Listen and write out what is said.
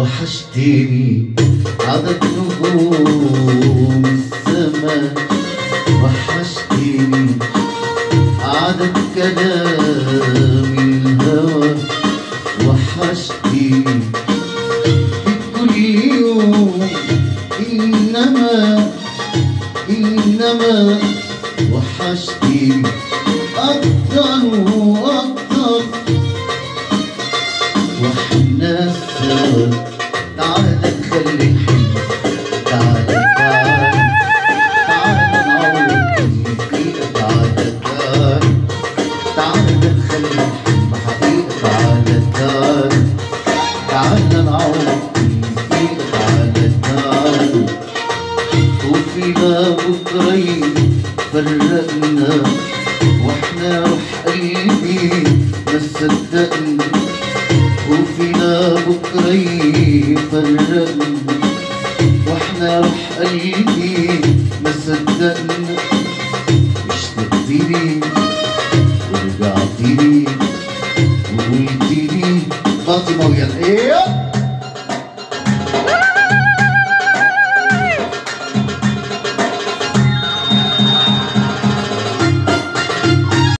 وحشتني. عدد نجوم السماء وحشتني. عدد كلام الهوى وحشتني. كل يوم إنما إنما وحشتني. أكتر وأكتر وإحنا فرقنا وإحنا روح قلبي ما صدقنا وفينا بكرة يفرقنا وإحنا روح قلبي ما صدقنا اشتقت لي ورجعت لي وقلت لي فاطمة ويا إيه؟